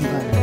一人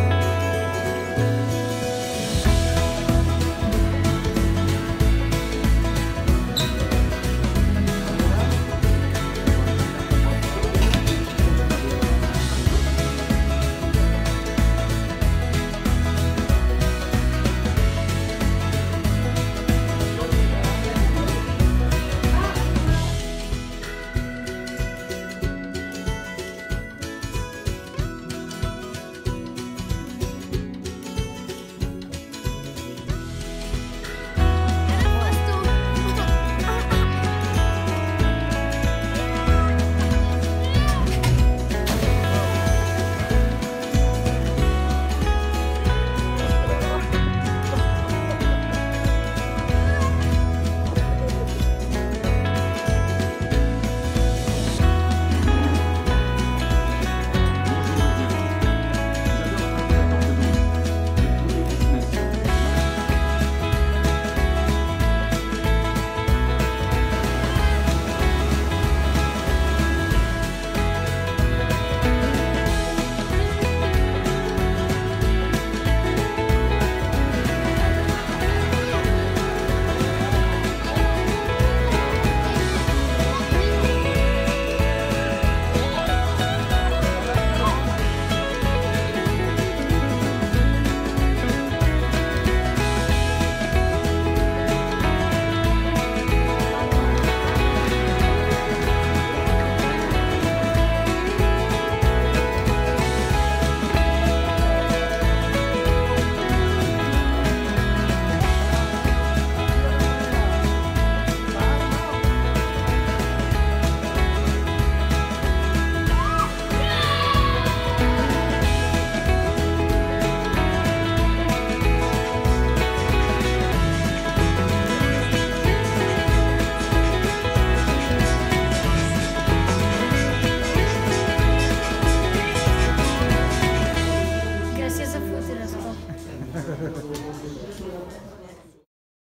本当に。